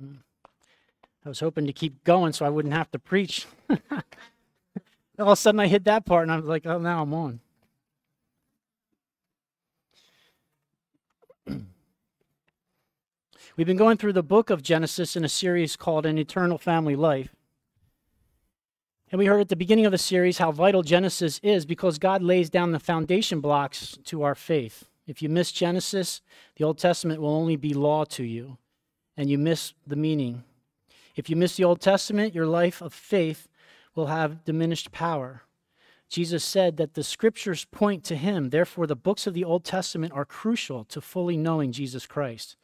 I was hoping to keep going so I wouldn't have to preach. All of a sudden, I hit that part, and I was like, oh, now I'm on. We've been going through the book of Genesis in a series called An Eternal Family Life. And we heard at the beginning of the series how vital Genesis is because God lays down the foundation blocks to our faith. If you miss Genesis, the Old Testament will only be law to you, and you miss the meaning. If you miss the Old Testament, your life of faith will have diminished power. Jesus said that the scriptures point to him. Therefore, the books of the Old Testament are crucial to fully knowing Jesus Christ.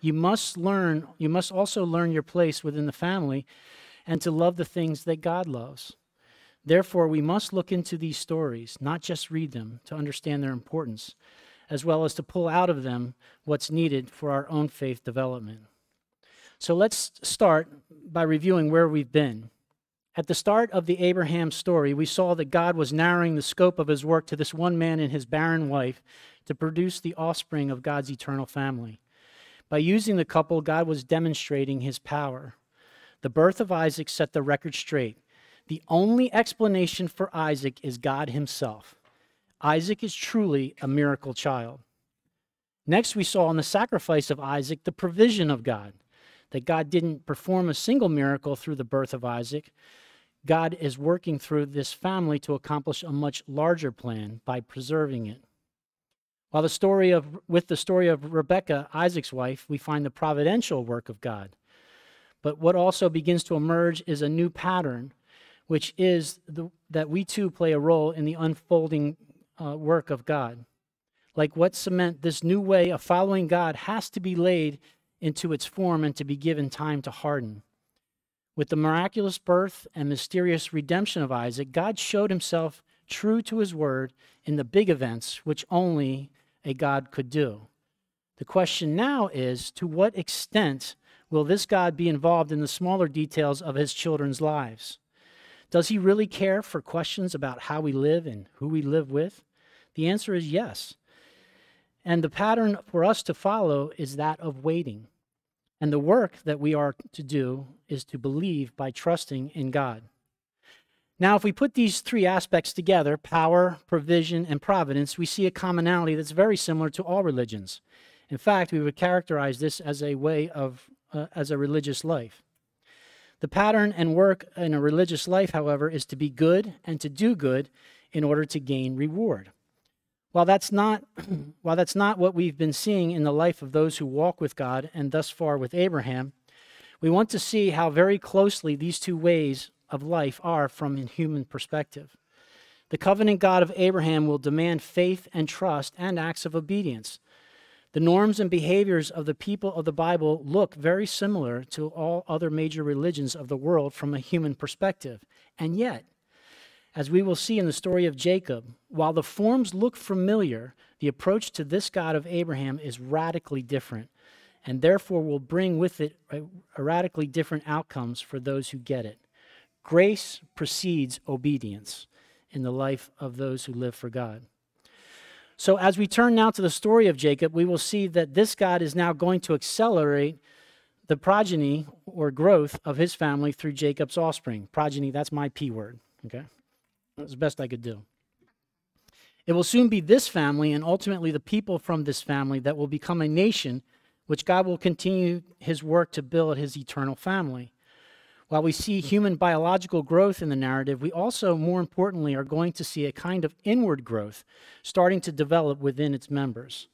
You must learn, you must also learn your place within the family and to love the things that God loves. Therefore, we must look into these stories, not just read them, to understand their importance, as well as to pull out of them what's needed for our own faith development. So let's start by reviewing where we've been. At the start of the Abraham story, we saw that God was narrowing the scope of his work to this one man and his barren wife to produce the offspring of God's eternal family. By using the couple, God was demonstrating his power. The birth of Isaac set the record straight. The only explanation for Isaac is God himself. Isaac is truly a miracle child. Next, we saw in the sacrifice of Isaac the provision of God that God didn't perform a single miracle through the birth of Isaac. God is working through this family to accomplish a much larger plan by preserving it. While the story of with the story of Rebekah, Isaac's wife, we find the providential work of God. But what also begins to emerge is a new pattern, which is the, that we too play a role in the unfolding uh, work of God. Like what cement, this new way of following God has to be laid into its form and to be given time to harden. With the miraculous birth and mysterious redemption of Isaac, God showed himself true to his word in the big events which only a God could do. The question now is to what extent will this God be involved in the smaller details of his children's lives? Does he really care for questions about how we live and who we live with? The answer is yes. And the pattern for us to follow is that of waiting. And the work that we are to do is to believe by trusting in God. Now, if we put these three aspects together power, provision, and providence we see a commonality that's very similar to all religions. In fact, we would characterize this as a way of, uh, as a religious life. The pattern and work in a religious life, however, is to be good and to do good in order to gain reward. While that's not while that's not what we've been seeing in the life of those who walk with God and thus far with Abraham, we want to see how very closely these two ways of life are from a human perspective. The covenant God of Abraham will demand faith and trust and acts of obedience. The norms and behaviors of the people of the Bible look very similar to all other major religions of the world from a human perspective. And yet, as we will see in the story of Jacob, while the forms look familiar, the approach to this God of Abraham is radically different, and therefore will bring with it a radically different outcomes for those who get it. Grace precedes obedience in the life of those who live for God. So, as we turn now to the story of Jacob, we will see that this God is now going to accelerate the progeny or growth of his family through Jacob's offspring. Progeny, that's my P word, okay? The best I could do. It will soon be this family and ultimately the people from this family that will become a nation which God will continue his work to build his eternal family. While we see human biological growth in the narrative, we also, more importantly, are going to see a kind of inward growth starting to develop within its members.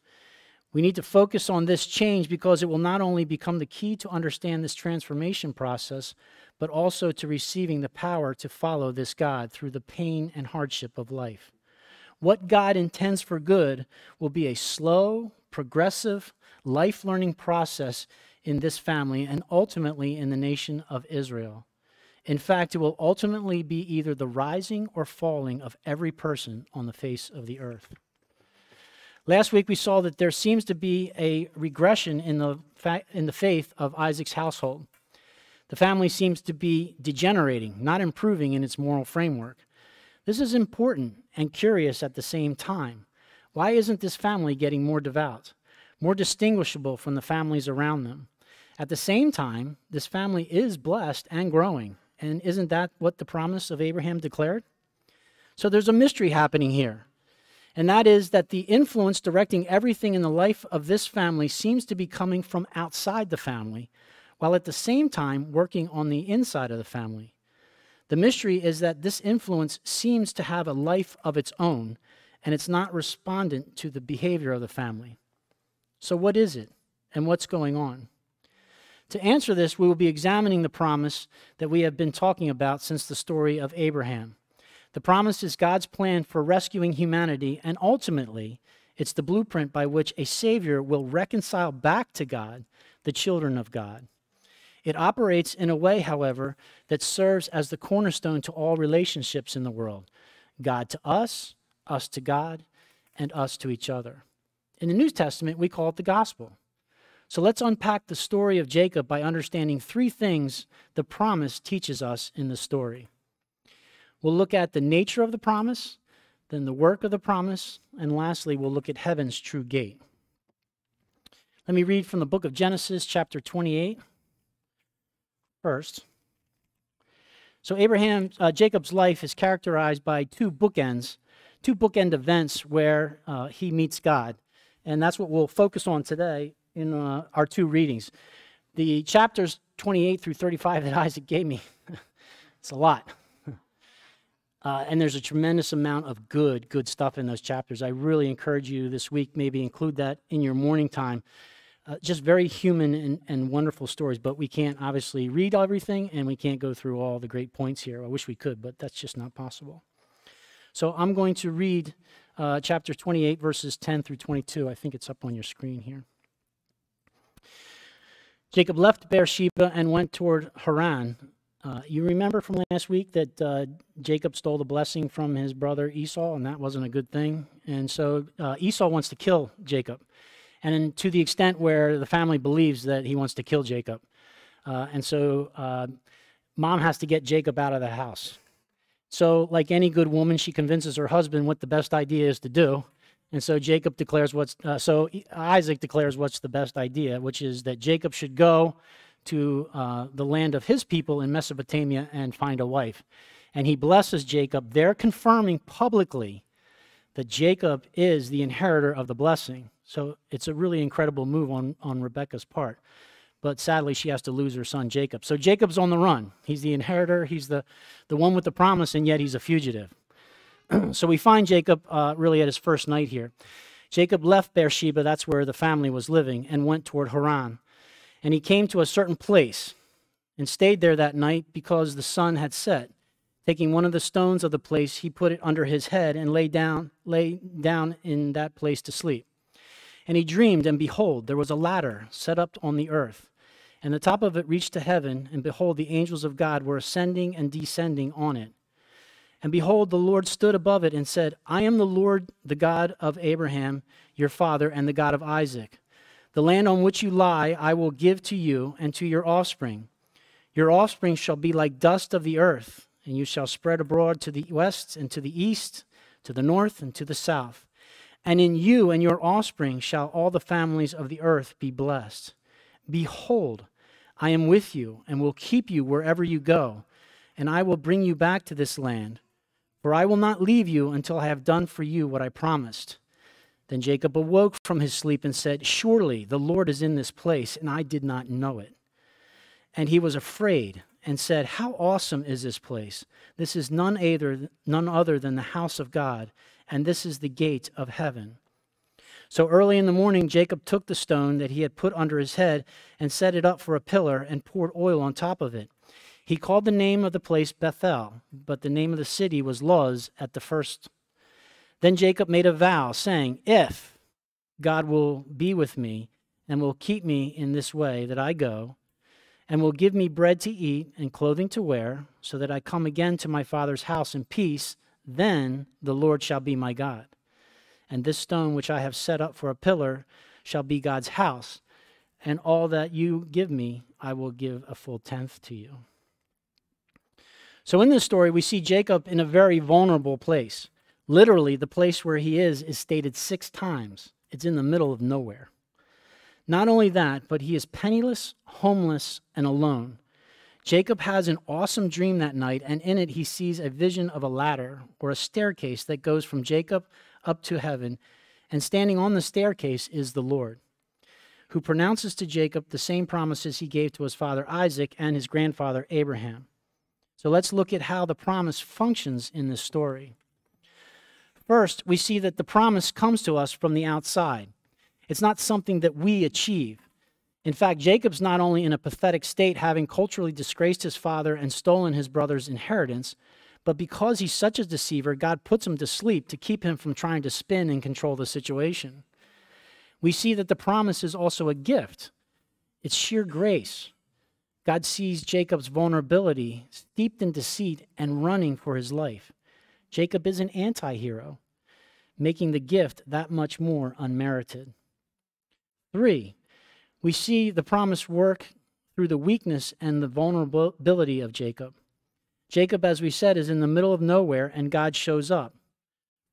We need to focus on this change because it will not only become the key to understand this transformation process, but also to receiving the power to follow this God through the pain and hardship of life. What God intends for good will be a slow, progressive, life learning process in this family and ultimately in the nation of Israel. In fact, it will ultimately be either the rising or falling of every person on the face of the earth. Last week we saw that there seems to be a regression in the, fa- in the faith of Isaac's household. The family seems to be degenerating, not improving in its moral framework. This is important and curious at the same time. Why isn't this family getting more devout, more distinguishable from the families around them? At the same time, this family is blessed and growing. And isn't that what the promise of Abraham declared? So there's a mystery happening here. And that is that the influence directing everything in the life of this family seems to be coming from outside the family, while at the same time working on the inside of the family. The mystery is that this influence seems to have a life of its own, and it's not respondent to the behavior of the family. So, what is it, and what's going on? To answer this, we will be examining the promise that we have been talking about since the story of Abraham. The promise is God's plan for rescuing humanity, and ultimately, it's the blueprint by which a Savior will reconcile back to God the children of God. It operates in a way, however, that serves as the cornerstone to all relationships in the world God to us, us to God, and us to each other. In the New Testament, we call it the gospel. So let's unpack the story of Jacob by understanding three things the promise teaches us in the story. We'll look at the nature of the promise, then the work of the promise, and lastly, we'll look at heaven's true gate. Let me read from the book of Genesis, chapter 28, first. So, Abraham, uh, Jacob's life is characterized by two bookends, two bookend events where uh, he meets God. And that's what we'll focus on today in uh, our two readings. The chapters 28 through 35 that Isaac gave me, it's a lot. Uh, and there's a tremendous amount of good, good stuff in those chapters. I really encourage you this week, maybe include that in your morning time. Uh, just very human and, and wonderful stories, but we can't obviously read everything and we can't go through all the great points here. I wish we could, but that's just not possible. So I'm going to read uh, chapter 28, verses 10 through 22. I think it's up on your screen here. Jacob left Beersheba and went toward Haran. Uh, you remember from last week that uh, Jacob stole the blessing from his brother Esau, and that wasn't a good thing. And so uh, Esau wants to kill Jacob, and to the extent where the family believes that he wants to kill Jacob. Uh, and so uh, mom has to get Jacob out of the house. So, like any good woman, she convinces her husband what the best idea is to do. And so Jacob declares what's, uh, so Isaac declares what's the best idea, which is that Jacob should go to uh, the land of his people in Mesopotamia and find a wife. And he blesses Jacob, there confirming publicly that Jacob is the inheritor of the blessing. So it's a really incredible move on, on Rebecca's part. But sadly, she has to lose her son Jacob. So Jacob's on the run. He's the inheritor, he's the, the one with the promise, and yet he's a fugitive. so we find Jacob uh, really at his first night here. Jacob left Beersheba, that's where the family was living, and went toward Haran. And he came to a certain place and stayed there that night because the sun had set. Taking one of the stones of the place, he put it under his head and lay down, lay down in that place to sleep. And he dreamed, and behold, there was a ladder set up on the earth, and the top of it reached to heaven, and behold, the angels of God were ascending and descending on it. And behold, the Lord stood above it and said, I am the Lord, the God of Abraham, your father, and the God of Isaac. The land on which you lie I will give to you and to your offspring. Your offspring shall be like dust of the earth, and you shall spread abroad to the west and to the east, to the north and to the south. And in you and your offspring shall all the families of the earth be blessed. Behold, I am with you and will keep you wherever you go, and I will bring you back to this land for I will not leave you until I have done for you what I promised. Then Jacob awoke from his sleep and said, Surely the Lord is in this place, and I did not know it. And he was afraid and said, How awesome is this place! This is none other, none other than the house of God, and this is the gate of heaven. So early in the morning, Jacob took the stone that he had put under his head and set it up for a pillar and poured oil on top of it. He called the name of the place Bethel, but the name of the city was Luz at the first. Then Jacob made a vow, saying, If God will be with me and will keep me in this way that I go, and will give me bread to eat and clothing to wear, so that I come again to my father's house in peace, then the Lord shall be my God. And this stone which I have set up for a pillar shall be God's house, and all that you give me, I will give a full tenth to you. So in this story, we see Jacob in a very vulnerable place. Literally, the place where he is is stated six times. It's in the middle of nowhere. Not only that, but he is penniless, homeless, and alone. Jacob has an awesome dream that night, and in it he sees a vision of a ladder or a staircase that goes from Jacob up to heaven, and standing on the staircase is the Lord, who pronounces to Jacob the same promises he gave to his father Isaac and his grandfather Abraham. So let's look at how the promise functions in this story. First, we see that the promise comes to us from the outside. It's not something that we achieve. In fact, Jacob's not only in a pathetic state, having culturally disgraced his father and stolen his brother's inheritance, but because he's such a deceiver, God puts him to sleep to keep him from trying to spin and control the situation. We see that the promise is also a gift, it's sheer grace. God sees Jacob's vulnerability, steeped in deceit, and running for his life. Jacob is an anti hero, making the gift that much more unmerited. Three, we see the promise work through the weakness and the vulnerability of Jacob. Jacob, as we said, is in the middle of nowhere and God shows up.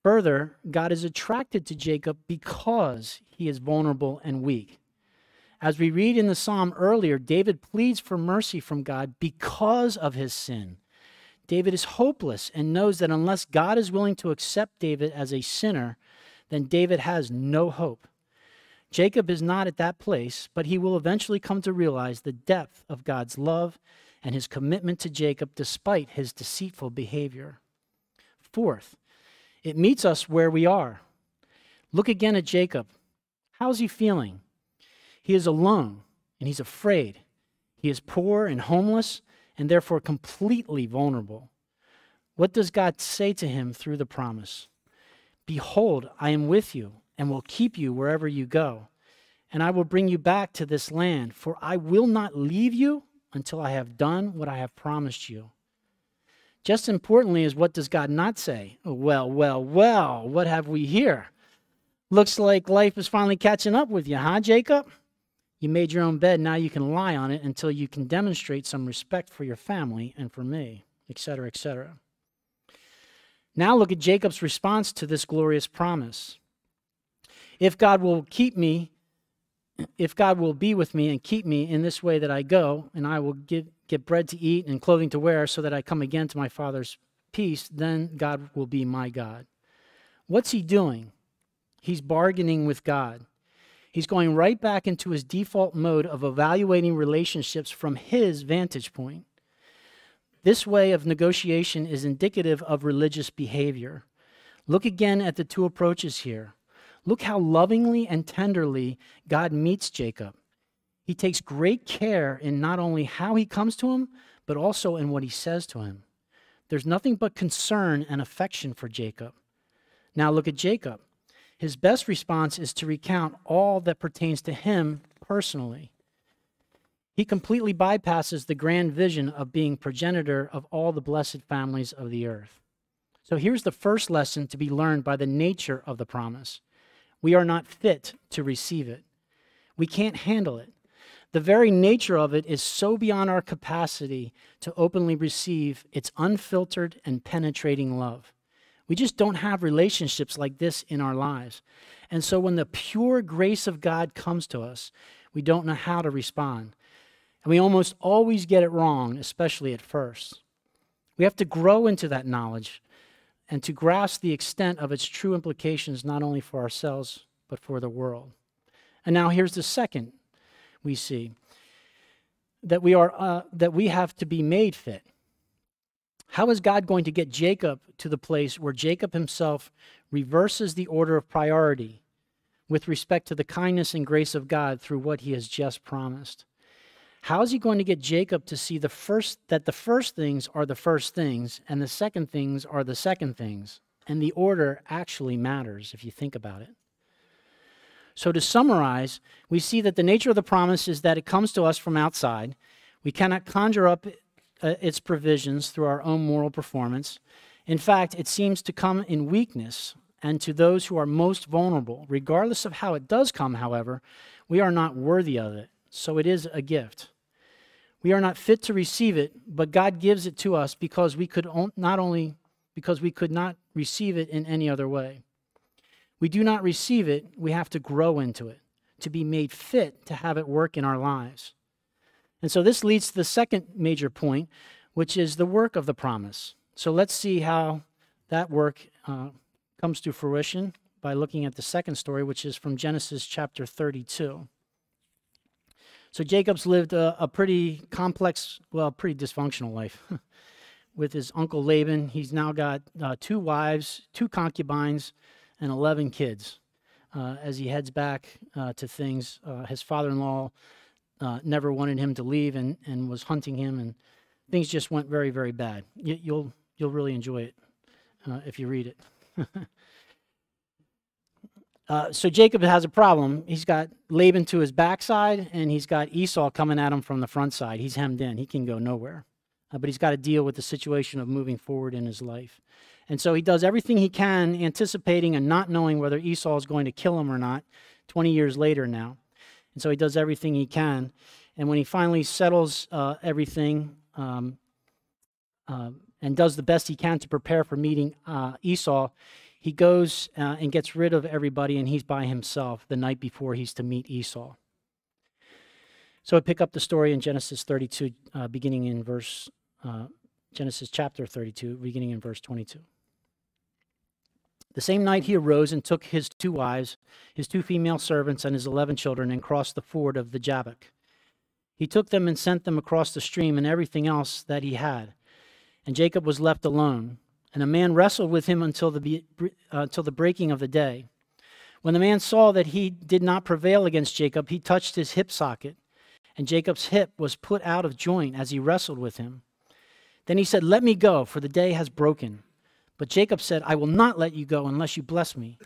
Further, God is attracted to Jacob because he is vulnerable and weak. As we read in the psalm earlier, David pleads for mercy from God because of his sin. David is hopeless and knows that unless God is willing to accept David as a sinner, then David has no hope. Jacob is not at that place, but he will eventually come to realize the depth of God's love and his commitment to Jacob despite his deceitful behavior. Fourth, it meets us where we are. Look again at Jacob. How's he feeling? He is alone and he's afraid. He is poor and homeless and therefore completely vulnerable. What does God say to him through the promise? Behold, I am with you and will keep you wherever you go. And I will bring you back to this land, for I will not leave you until I have done what I have promised you. Just importantly is what does God not say? Oh, well, well, well, what have we here? Looks like life is finally catching up with you, huh, Jacob? You made your own bed, now you can lie on it until you can demonstrate some respect for your family and for me, etc., etc. Now look at Jacob's response to this glorious promise. If God will keep me, if God will be with me and keep me in this way that I go, and I will get, get bread to eat and clothing to wear so that I come again to my Father's peace, then God will be my God. What's he doing? He's bargaining with God. He's going right back into his default mode of evaluating relationships from his vantage point. This way of negotiation is indicative of religious behavior. Look again at the two approaches here. Look how lovingly and tenderly God meets Jacob. He takes great care in not only how he comes to him, but also in what he says to him. There's nothing but concern and affection for Jacob. Now look at Jacob. His best response is to recount all that pertains to him personally. He completely bypasses the grand vision of being progenitor of all the blessed families of the earth. So here's the first lesson to be learned by the nature of the promise we are not fit to receive it. We can't handle it. The very nature of it is so beyond our capacity to openly receive its unfiltered and penetrating love. We just don't have relationships like this in our lives. And so when the pure grace of God comes to us, we don't know how to respond. And we almost always get it wrong, especially at first. We have to grow into that knowledge and to grasp the extent of its true implications, not only for ourselves, but for the world. And now here's the second we see that we, are, uh, that we have to be made fit. How is God going to get Jacob to the place where Jacob himself reverses the order of priority with respect to the kindness and grace of God through what he has just promised? How is he going to get Jacob to see the first that the first things are the first things and the second things are the second things? And the order actually matters if you think about it. So, to summarize, we see that the nature of the promise is that it comes to us from outside. We cannot conjure up uh, its provisions through our own moral performance. In fact, it seems to come in weakness and to those who are most vulnerable. Regardless of how it does come, however, we are not worthy of it. So, it is a gift. We are not fit to receive it, but God gives it to us because we could not only because we could not receive it in any other way. We do not receive it, we have to grow into it, to be made fit to have it work in our lives. And so this leads to the second major point, which is the work of the promise. So let's see how that work uh, comes to fruition by looking at the second story, which is from Genesis chapter 32. So Jacob's lived a, a pretty complex, well, pretty dysfunctional life. With his uncle Laban, he's now got uh, two wives, two concubines, and 11 kids. Uh, as he heads back uh, to things, uh, his father in law uh, never wanted him to leave and, and was hunting him, and things just went very, very bad. You, you'll, you'll really enjoy it uh, if you read it. Uh, so Jacob has a problem. He's got Laban to his backside, and he's got Esau coming at him from the front side. He's hemmed in. He can go nowhere. Uh, but he's got to deal with the situation of moving forward in his life. And so he does everything he can, anticipating and not knowing whether Esau is going to kill him or not, 20 years later now. And so he does everything he can. And when he finally settles uh, everything um, uh, and does the best he can to prepare for meeting uh, Esau, he goes uh, and gets rid of everybody, and he's by himself the night before he's to meet Esau. So I pick up the story in Genesis 32, uh, beginning in verse, uh, Genesis chapter 32, beginning in verse 22. The same night he arose and took his two wives, his two female servants, and his eleven children, and crossed the ford of the Jabbok. He took them and sent them across the stream and everything else that he had. And Jacob was left alone. And a man wrestled with him until the, uh, until the breaking of the day. When the man saw that he did not prevail against Jacob, he touched his hip socket, and Jacob's hip was put out of joint as he wrestled with him. Then he said, Let me go, for the day has broken. But Jacob said, I will not let you go unless you bless me.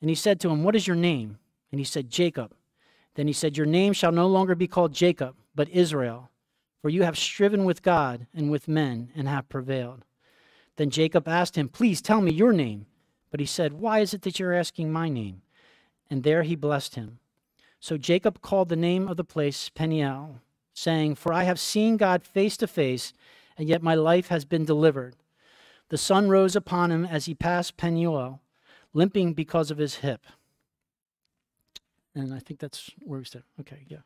And he said to him, What is your name? And he said, Jacob. Then he said, Your name shall no longer be called Jacob, but Israel, for you have striven with God and with men and have prevailed. Then Jacob asked him, Please tell me your name. But he said, Why is it that you're asking my name? And there he blessed him. So Jacob called the name of the place Peniel, saying, For I have seen God face to face, and yet my life has been delivered. The sun rose upon him as he passed Peniel, limping because of his hip. And I think that's where we said, okay, yeah.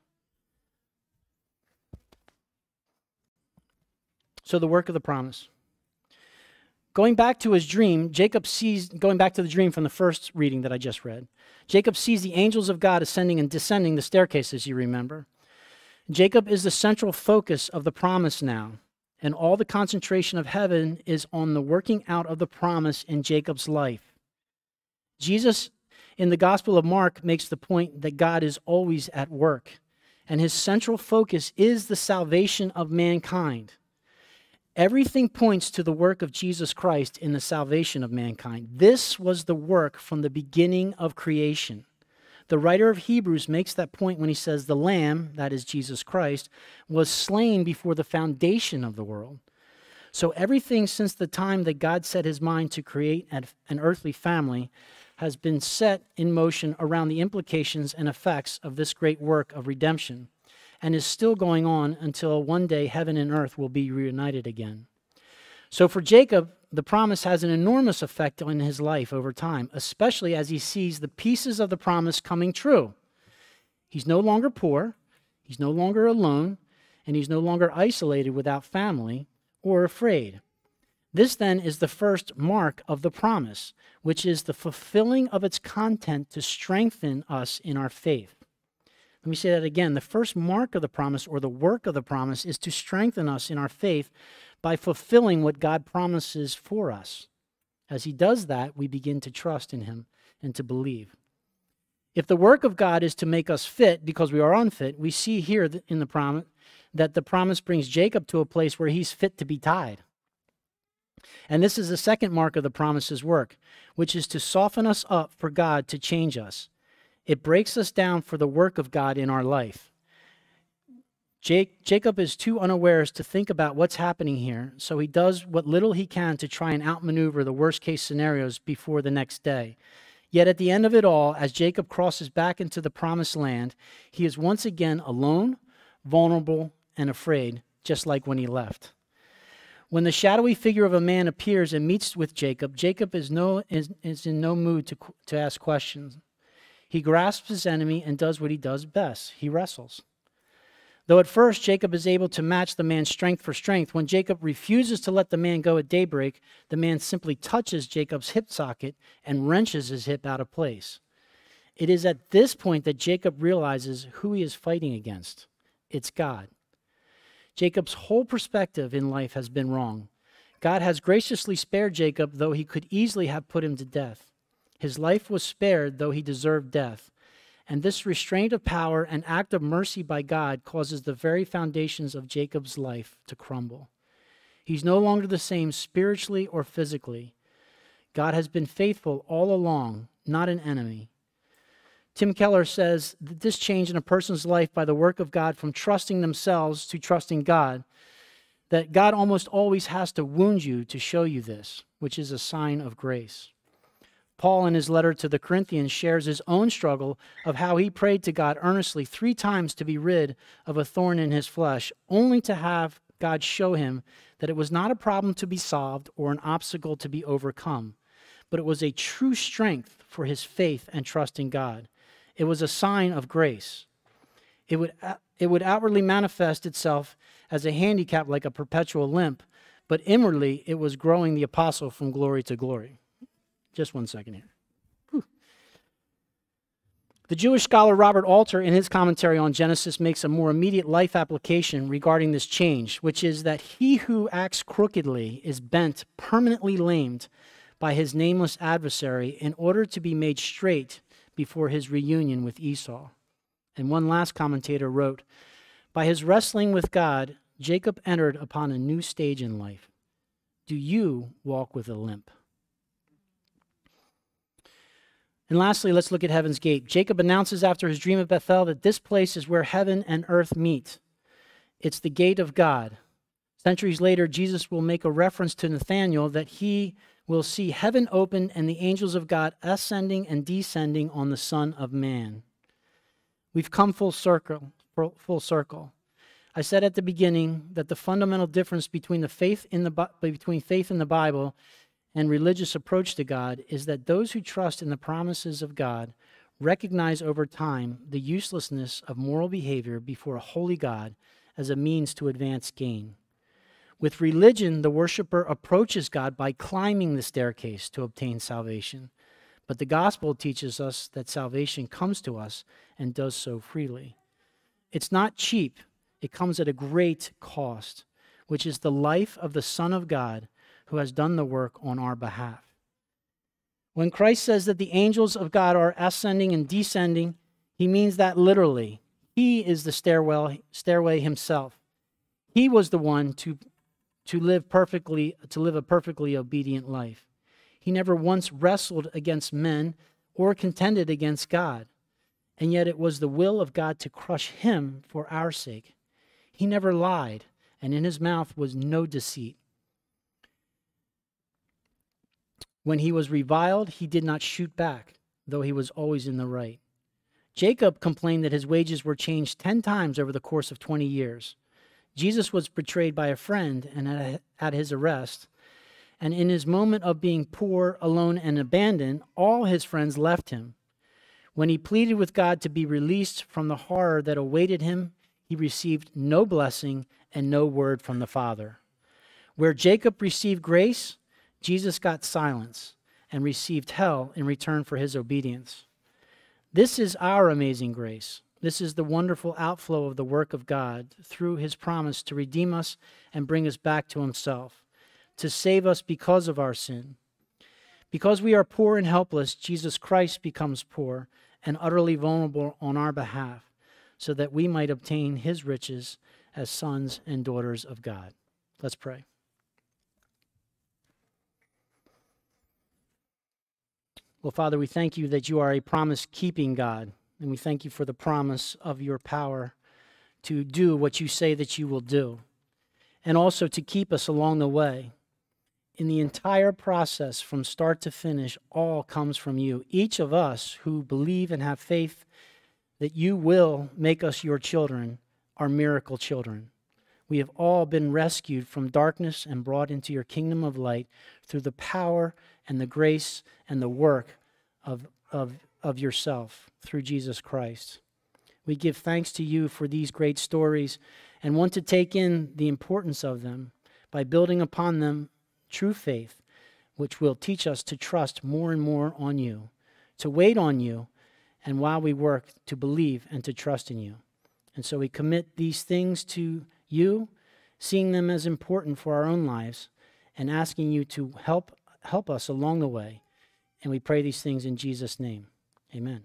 So the work of the promise. Going back to his dream, Jacob sees, going back to the dream from the first reading that I just read, Jacob sees the angels of God ascending and descending the staircases, you remember. Jacob is the central focus of the promise now, and all the concentration of heaven is on the working out of the promise in Jacob's life. Jesus in the Gospel of Mark makes the point that God is always at work, and his central focus is the salvation of mankind. Everything points to the work of Jesus Christ in the salvation of mankind. This was the work from the beginning of creation. The writer of Hebrews makes that point when he says, The Lamb, that is Jesus Christ, was slain before the foundation of the world. So everything since the time that God set his mind to create an earthly family has been set in motion around the implications and effects of this great work of redemption and is still going on until one day heaven and earth will be reunited again. So for Jacob, the promise has an enormous effect on his life over time, especially as he sees the pieces of the promise coming true. He's no longer poor, he's no longer alone, and he's no longer isolated without family or afraid. This then is the first mark of the promise, which is the fulfilling of its content to strengthen us in our faith. Let me say that again. The first mark of the promise or the work of the promise is to strengthen us in our faith by fulfilling what God promises for us. As He does that, we begin to trust in Him and to believe. If the work of God is to make us fit because we are unfit, we see here in the promise that the promise brings Jacob to a place where he's fit to be tied. And this is the second mark of the promise's work, which is to soften us up for God to change us. It breaks us down for the work of God in our life. Jake, Jacob is too unawares to think about what's happening here, so he does what little he can to try and outmaneuver the worst case scenarios before the next day. Yet at the end of it all, as Jacob crosses back into the promised land, he is once again alone, vulnerable, and afraid, just like when he left. When the shadowy figure of a man appears and meets with Jacob, Jacob is, no, is, is in no mood to, to ask questions. He grasps his enemy and does what he does best he wrestles. Though at first Jacob is able to match the man's strength for strength, when Jacob refuses to let the man go at daybreak, the man simply touches Jacob's hip socket and wrenches his hip out of place. It is at this point that Jacob realizes who he is fighting against it's God. Jacob's whole perspective in life has been wrong. God has graciously spared Jacob, though he could easily have put him to death. His life was spared, though he deserved death. And this restraint of power and act of mercy by God causes the very foundations of Jacob's life to crumble. He's no longer the same spiritually or physically. God has been faithful all along, not an enemy. Tim Keller says that this change in a person's life by the work of God from trusting themselves to trusting God, that God almost always has to wound you to show you this, which is a sign of grace. Paul, in his letter to the Corinthians, shares his own struggle of how he prayed to God earnestly three times to be rid of a thorn in his flesh, only to have God show him that it was not a problem to be solved or an obstacle to be overcome, but it was a true strength for his faith and trust in God. It was a sign of grace. It would, uh, it would outwardly manifest itself as a handicap like a perpetual limp, but inwardly it was growing the apostle from glory to glory. Just one second here. Whew. The Jewish scholar Robert Alter, in his commentary on Genesis, makes a more immediate life application regarding this change, which is that he who acts crookedly is bent, permanently lamed by his nameless adversary in order to be made straight before his reunion with Esau. And one last commentator wrote By his wrestling with God, Jacob entered upon a new stage in life. Do you walk with a limp? And lastly, let's look at Heaven's Gate. Jacob announces after his dream of Bethel that this place is where heaven and earth meet. It's the gate of God. Centuries later, Jesus will make a reference to Nathanael that he will see heaven open and the angels of God ascending and descending on the Son of Man. We've come full circle, full circle. I said at the beginning that the fundamental difference between the faith in the between faith in the Bible and religious approach to God is that those who trust in the promises of God recognize over time the uselessness of moral behavior before a holy God as a means to advance gain. With religion, the worshiper approaches God by climbing the staircase to obtain salvation. But the gospel teaches us that salvation comes to us and does so freely. It's not cheap, it comes at a great cost, which is the life of the Son of God who has done the work on our behalf. When Christ says that the angels of God are ascending and descending, he means that literally. He is the stairwell, stairway himself. He was the one to, to live perfectly, to live a perfectly obedient life. He never once wrestled against men or contended against God. And yet it was the will of God to crush him for our sake. He never lied, and in his mouth was no deceit. When he was reviled, he did not shoot back, though he was always in the right. Jacob complained that his wages were changed 10 times over the course of 20 years. Jesus was betrayed by a friend and at his arrest. And in his moment of being poor, alone, and abandoned, all his friends left him. When he pleaded with God to be released from the horror that awaited him, he received no blessing and no word from the Father. Where Jacob received grace, Jesus got silence and received hell in return for his obedience. This is our amazing grace. This is the wonderful outflow of the work of God through his promise to redeem us and bring us back to himself, to save us because of our sin. Because we are poor and helpless, Jesus Christ becomes poor and utterly vulnerable on our behalf, so that we might obtain his riches as sons and daughters of God. Let's pray. Well, Father, we thank you that you are a promise keeping God, and we thank you for the promise of your power to do what you say that you will do, and also to keep us along the way. In the entire process, from start to finish, all comes from you. Each of us who believe and have faith that you will make us your children are miracle children. We have all been rescued from darkness and brought into your kingdom of light through the power and the grace and the work of, of, of yourself through Jesus Christ. We give thanks to you for these great stories and want to take in the importance of them by building upon them true faith, which will teach us to trust more and more on you, to wait on you, and while we work, to believe and to trust in you. And so we commit these things to you, seeing them as important for our own lives, and asking you to help help us along the way. And we pray these things in Jesus' name. Amen.